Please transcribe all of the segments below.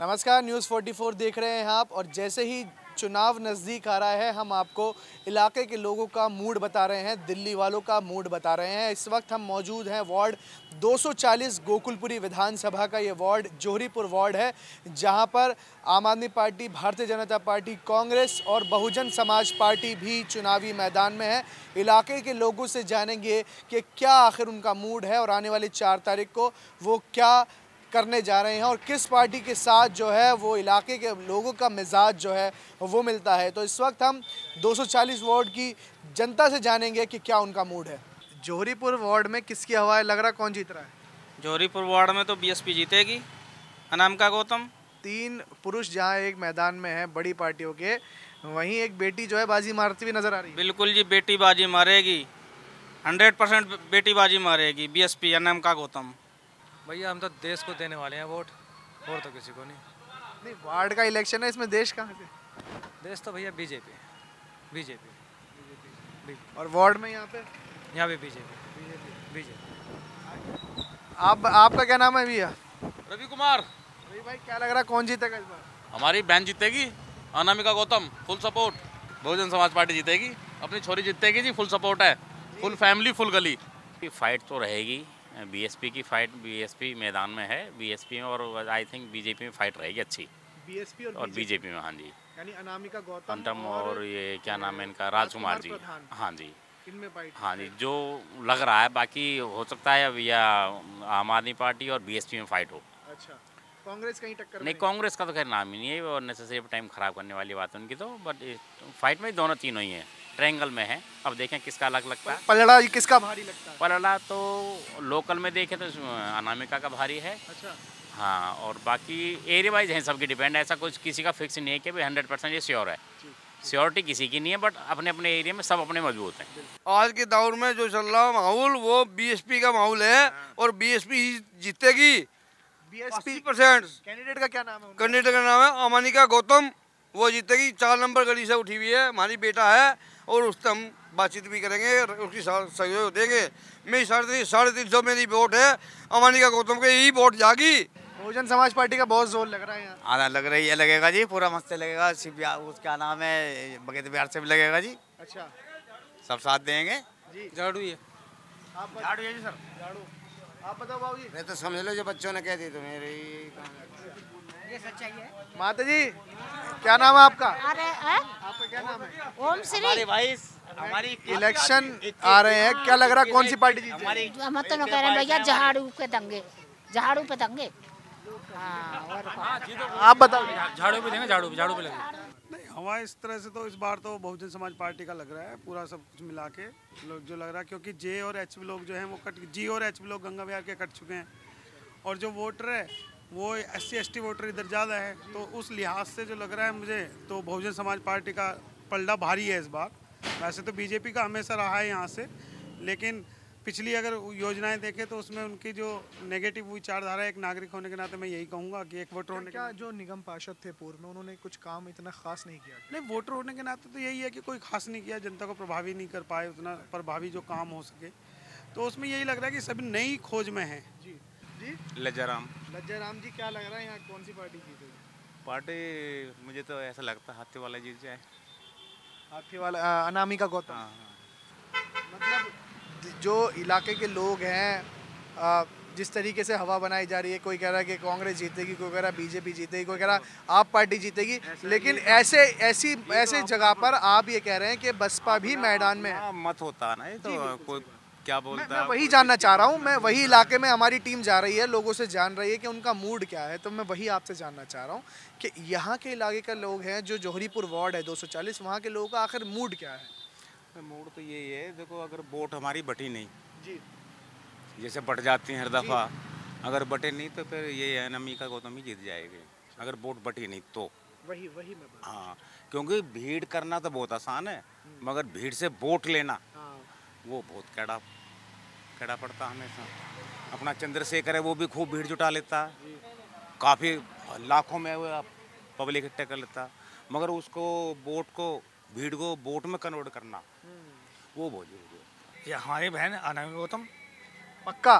नमस्कार न्यूज़ 44 देख रहे हैं आप और जैसे ही चुनाव नज़दीक आ रहा है, हम आपको इलाके के लोगों का मूड बता रहे हैं, दिल्ली वालों का मूड बता रहे हैं। इस वक्त हम मौजूद हैं वार्ड 240 गोकुलपुरी विधानसभा का, ये वार्ड, जोहरीपुर वार्ड है, जहाँ पर आम आदमी पार्टी, भारतीय जनता पार्टी, कांग्रेस और बहुजन समाज पार्टी भी चुनावी मैदान में है। इलाके के लोगों से जानेंगे कि क्या आखिर उनका मूड है और आने वाली चार तारीख को वो क्या करने जा रहे हैं और किस पार्टी के साथ जो है वो इलाके के लोगों का मिजाज जो है वो मिलता है। तो इस वक्त हम 240 वार्ड की जनता से जानेंगे कि क्या उनका मूड है। जोहरीपुर वार्ड में किसकी हवा है लग रहा कौन जीत रहा है? जोहरीपुर वार्ड में तो बीएसपी जीतेगी। अनामिका गौतम। तीन पुरुष जहाँ एक मैदान में है बड़ी पार्टियों के वहीं एक बेटी जो है बाजी मारती हुई नज़र आ रही है। बिल्कुल जी बेटी बाजी मारेगी। हंड्रेड परसेंट बेटी बाजी मारेगी। बीएसपी अनामिका गौतम। भैया हम तो देश को देने वाले हैं वोट। और तो किसी को नहीं। नहीं वार्ड का इलेक्शन है इसमें देश कहाँ से? देश तो भैया बीजेपी बीजेपी। और वार्ड में यहाँ पे? यहाँ पे बीजेपी। बीजेपी। आप आपका क्या नाम है भैया? रवि कुमार। रवि भाई क्या लग रहा है कौन जीतेगा इस बार? हमारी बहन जीतेगी Anamika Gautam full support Bahujan Samaj Party जीतेगी अपनी छोरी जीतेगी जी फुल सपोर्ट है। फुल फैमिली फुल गली। फाइट तो रहेगी। बीएसपी की फाइट बीएसपी मैदान में है। बीएसपी में और आई थिंक बीजेपी में फाइट रहेगी अच्छी। बीएसपी और और बीजेपी? में हाँ जी। यानी अनामिका गौतम अंतम और ये क्या नाम है इनका? राजकुमार जी। हाँ जी। हाँ जी जो लग रहा है बाकी हो सकता है अब या आम आदमी पार्टी और बीएसपी में फाइट हो। अच्छा। कांग्रेस कहीं टक्कर नहीं कांग्रेस का तो खैर नाम ही नहीं है और नेसेसरी टाइम खराब करने वाली बात है उनकी तो बट फाइट में दोनों तीनों ही हैं। ट्रायंगल में है। अब देखें किसका अलग लगता है। पलड़ा किसका भारी लगता है? पलड़ा तो लोकल में देखें तो अनामिका का भारी है। अच्छा। हाँ और बाकी एरिया वाइज हैं सबकी डिपेंड ऐसा कुछ किसी का फिक्स नहीं है कि भाई हंड्रेड परसेंट ये श्योर है। श्योरिटी किसी की नहीं है बट अपने अपने एरिया में सब अपने मज़बूत हैं। आज के दौर में जो चल रहा माहौल वो बीएसपी का माहौल है और बीएसपी ही जीतेगी। बीएसपी परसेंट कैंडिडेट का क्या नाम है कैंडिडेट का नाम है अमानिका गौतम। वो जीतेगी चार नंबर गली से उठी हुई है। हमारी बेटा है और उससे हम बातचीत भी करेंगे उसकी सहयोग देंगे। मेरी साढ़े तीन साढ़े तीन सौ मेरी वोट है। अमानिका गौतम के यही वोट जागी। बहुजन समाज पार्टी का बहुत ज़ोर लग रहा है यहाँ। आधा लग रही है लगेगा जी पूरा मस्त लगेगा। शिव उसका नाम है बगैत बिहार से भी लगेगा जी। अच्छा। सब साथ देंगे। जी। झाड़ू ही है आप झाड़ू है जी सर। झाड़ू। आप बताओ बाबू जी। मैं तो समझ लो जो बच्चों ने कह दी तो मेरी माता जी क्या नाम है आपका? अरे आपका क्या नाम है? ओम श्री भाई हमारी इलेक्शन आ रहे हैं। क्या लग रहा है कौन सी पार्टी जीतेगी? हम तो न कह रहे हैं भैया झाड़ू पे दंगे। झाड़ू पे दंगे। हाँ? आप बताओ। झाड़ू पे देंगे झाड़ू पे झाड़ू पे लगे हवा इस तरह से तो इस बार तो बहुजन समाज पार्टी का लग रहा है, पूरा सब कुछ मिला के लोग जो लग रहा है, क्योंकि जे और एच लोग जो हैं वो कट, जी और एच लोग गंगा बिहार के कट चुके हैं। और जो वोटर है, वो S C S T voter इधर ज़्यादा है तो उस लिहाज से जो लग रहा है मुझे तो बहुजन समाज पार्टी का पलड़ा भारी है इस बार। वैसे तो बीजेपी का हमेशा रहा है यहाँ से, लेकिन पिछली अगर योजनाएँ देखें तो उसमें उनकी जो नेगेटिव विचारधारा है एक नागरिक होने के नाते मैं यही कहूँगा कि एक वोटर होने के क्या जो निगम पार्षद थे पूर्व में उन्होंने कुछ काम इतना खास नहीं किया? नहीं वोटर होने के नाते तो यही है कि कोई खास नहीं किया जनता को प्रभावी नहीं कर पाए उतना प्रभावी जो काम हो सके। तो उसमें यही लग रहा है कि सभी नई खोज में है। जी। जी? लज्जाराम। लज्जा राम जी क्या लग रहा है यहाँ कौन सी पार्टी जीतेगी पार्टी मुझे तो ऐसा लगता है हाथी वाला जीत जाए। हाथी वाला अनामिका गौतम। मतलब जो इलाके के लोग हैं जिस तरीके से हवा बनाई जा रही है कोई कह रहा है कि कांग्रेस जीतेगी कोई कह रहा है बीजेपी जीतेगी कोई कह रहा है आप पार्टी जीतेगी लेकिन ऐसे ऐसी ऐसे जगह पर आप ये कह रहे हैं कि बसपा भी मैदान में है मत होता ना ये तो कोई क्या बोलता मैं है वही जानना चाह रहा हूँ मैं वही इलाके में हमारी टीम जा रही है लोगों से जान रही है कि उनका मूड क्या है तो मैं वही आपसे जानना चाह रहा हूँ कि यहाँ के इलाके का लोग हैं जो जोहरीपुर वार्ड है 240 वहाँ के लोगों का आखिर मूड क्या है? मूड तो यही है। देखो अगर वोट हमारी बटी नहीं जी। जैसे बट जाती हैं हर दफ़ा अगर बटे नहीं तो फिर ये अनामिका गौतम ही जीत जाएगी अगर वोट बटी नहीं तो। वही वही मैं हाँ। क्योंकि भीड़ करना तो बहुत आसान है मगर भीड़ से वोट लेना हाँ। वो बहुत कड़ा कड़ा पड़ता हमेशा। अपना चंद्रशेखर है वो भी खूब भीड़ जुटा लेता। है काफ़ी लाखों में वो पब्लिक इकट्ठा कर लेता। मगर उसको बोट को भीड़ को वोट में कन्वर्ट करना। वो बहुत ज़रूरी है। ये हमारी बहन अनामिका गौतम। पक्का?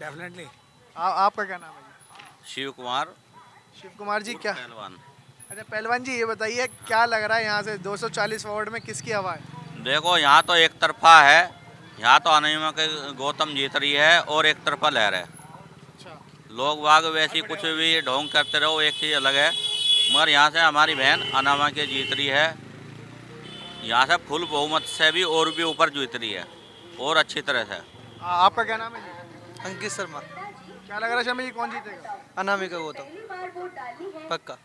डेफिनेटली आपका क्या नाम है शिव कुमार। शिव कुमार जी क्या? पहलवान। अच्छा पहलवान जी ये बताइए क्या लग रहा है यहाँ से 240 वार्ड में किसकी हवा है? देखो यहाँ तो एक तरफा है। यहाँ तो अनिमा के गौतम जीत रही है और एक तरफा लहर है। अच्छा। लोग बाग वैसी कुछ भी ढोंग करते रहो एक चीज़ अलग है। मगर यहाँ से हमारी बहन अनामा के जीत रही है। यहाँ से फुल बहुमत से भी और भी ऊपर जीत रही है और अच्छी तरह से। आ, आपका क्या नाम है अंकित शर्मा। क्या लग रहा है शर्मा जी कौन जीतेगा? अनामिका गौतम पक्का।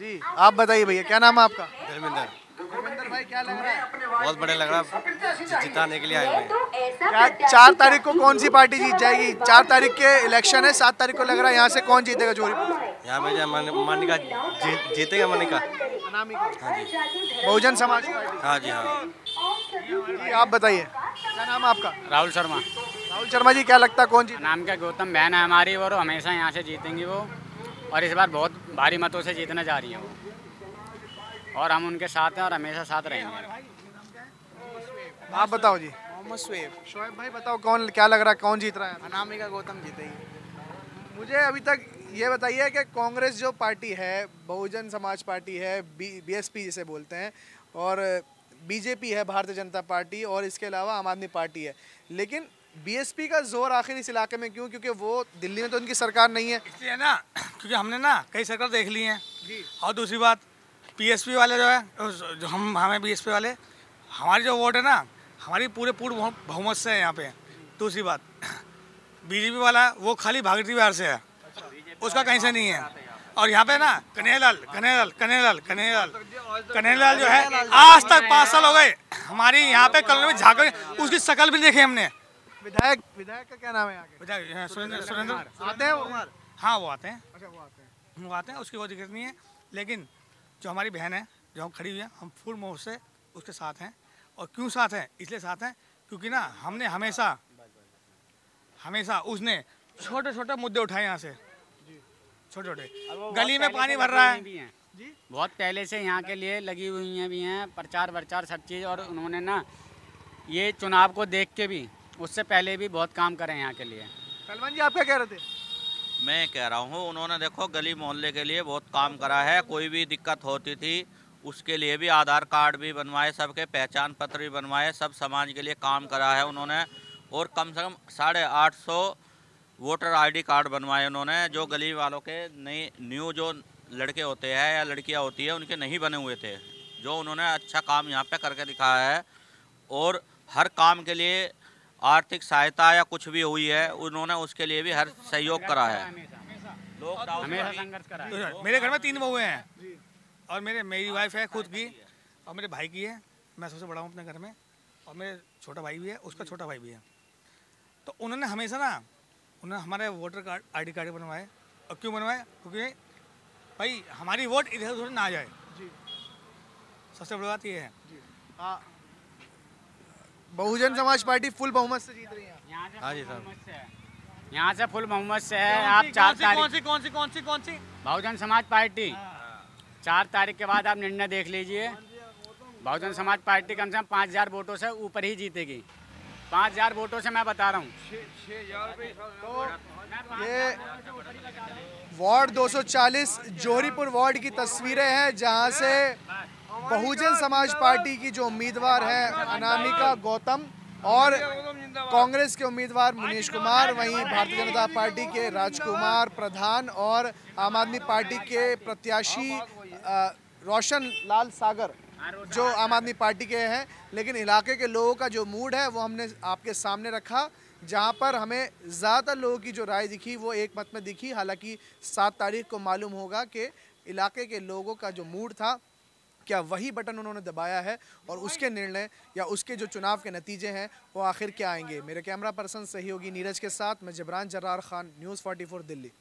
जी आप बताइए भैया क्या नाम है आपका? धर्मेंद्र। धर्मेंद्र भाई क्या लग रहा है? बहुत बढ़िया लग रहा है। जिताने के लिए आए हुए हैं। क्या चार तारीख को कौन सी पार्टी जीत जाएगी? चार तारीख के इलेक्शन है सात तारीख को लग रहा है यहाँ से कौन जीतेगा चोरी? यहाँ पे मानिका जीतेगा मानिका अनामिका हाँ बहुजन समाज पार्टी हाँ जी हाँ। जी आप बताइए क्या नाम है आपका? राहुल शर्मा। राहुल शर्मा जी क्या लगता है कौन जी नाम क्या गौतम बहन है हमारी और हमेशा यहाँ से जीतेंगी वो। और इस बार बहुत भारी मतों से जीतने जा रही हैं वो। और हम उनके साथ हैं और हमेशा साथ रहेंगे। आप बताओ जी। मोहम्मद शुएब शोएब भाई बताओ कौन क्या लग रहा है कौन जीत रहा है? अनामिका गौतम जीतेगी। मुझे अभी तक ये बताइए कि कांग्रेस जो पार्टी है बहुजन समाज पार्टी है बी बीएसपी जिसे बोलते हैं और बीजेपी है भारतीय जनता पार्टी और इसके अलावा आम आदमी पार्टी है। लेकिन बीएसपी का ज़ोर आखिर इस इलाके में क्यों? क्योंकि वो दिल्ली में तो उनकी सरकार नहीं है। इसलिए ना क्योंकि हमने ना कई सरकार देख ली हैं। और दूसरी बात पीएसपी वाले जो है जो हम हमें बीएसपी वाले हमारी जो वोट है ना हमारी पूरे पूर्व बहुमत से है यहाँ पे। दूसरी बात बीजेपी वाला वो खाली भागती बिहार से है। उसका कहीं से नहीं है। और यहाँ पे ना कन्हैयालाल कन्हैयालाल कन्हैयालाल कन्हैयालाल कन्हैयालाल जो है आज तक पाँच साल हो गए। हमारी यहाँ पे कल में झाँक उसकी शकल भी देखी हमने। विधायक विधायक का क्या नाम है विधायक सुरेंद्र सुरेंद्र आते हैं वो? हाँ वो आते हैं। अच्छा वो आते हैं। वो आते हैं उसकी कोई दिक्कत नहीं है। लेकिन जो हमारी बहन है जो हम खड़ी हुई है हम फुल मोह से उसके साथ हैं। और क्यों साथ हैं? इसलिए साथ हैं क्योंकि ना हमने हमेशा हमेशा उसने छोटे छोटे मुद्दे उठाए यहाँ से। छोटे छोटे गली में पानी भर रहा है। जी बहुत पहले से यहाँ के लिए लगी हुई हैं भी हैं प्रचार प्रचार सब चीज़ और उन्होंने ना ये चुनाव को देख के भी उससे पहले भी बहुत काम करे हैं यहाँ के लिए। सलमान जी आप क्या कह रहे थे? मैं कह रहा हूँ उन्होंने देखो गली मोहल्ले के लिए बहुत काम करा है कोई भी दिक्कत होती थी उसके लिए भी आधार कार्ड भी बनवाए सबके पहचान पत्र भी बनवाए सब समाज के लिए काम करा है उन्होंने और कम से कम साढ़े आठ सौ वोटर आईडी कार्ड बनवाए उन्होंने जो गली वालों के नई न्यू जो लड़के होते हैं या लड़कियाँ होती है उनके नहीं बने हुए थे। जो उन्होंने अच्छा काम यहाँ पे करके दिखाया है और हर काम के लिए आर्थिक सहायता या कुछ भी हुई है उन्होंने उसके लिए भी हर सहयोग करा है। हमेशा संघर्ष करा तो मेरे घर में तीन बहुएँ हैं और मेरे मेरी वाइफ है खुद की और मेरे भाई की है मैं सबसे बड़ा हूँ अपने घर में और मेरे छोटा भाई भी है उसका छोटा भाई भी है। तो उन्होंने हमेशा ना उन्होंने हमारे वोटर कार्ड आईडी कार्ड बनवाए। और क्यों बनवाए? क्योंकि भाई हमारी वोट इधर उधर ना आ जाए सबसे बड़ी बात ये है। हाँ बहुजन समाज पार्टी फुल बहुमत से जीत रही है। हाँ जी साहब यहाँ से फुल मोहम्मद से है। आप चार कौन तारीख सी कौन सी कौन सी कौन सी? बहुजन समाज पार्टी। चार तारीख के बाद आप निर्णय देख लीजिए। बहुजन समाज पार्टी कम से कम पाँच हज़ार वोटों से ऊपर ही जीतेगी। पाँच हज़ार वोटों से मैं बता रहा हूँ ये वार्ड 240 जोहरीपुर वार्ड की तस्वीरें हैं जहाँ से बहुजन समाज पार्टी की जो उम्मीदवार हैं अनामिका गौतम और कांग्रेस के उम्मीदवार मुनीश कुमार वहीं भारतीय जनता पार्टी के राजकुमार प्रधान और आम आदमी पार्टी के प्रत्याशी रोशन लाल सागर जो आम आदमी पार्टी के हैं, लेकिन इलाके के लोगों का जो मूड है, वो हमने आपके सामने रखा, जहाँ पर हमें ज़्यादातर लोगों की जो राय दिखी, वो एक मत में दिखी। हालाँकि सात तारीख को मालूम होगा कि इलाके के लोगों का जो मूड था, क्या वही बटन उन्होंने दबाया है और उसके निर्णय या उसके जो चुनाव के नतीजे हैं, वो आखिर क्या आएँगे? मेरे कैमरा पर्सन सहयोगी नीरज के साथ, मैं जबरान जर्रार खान, न्यूज़ 44 दिल्ली।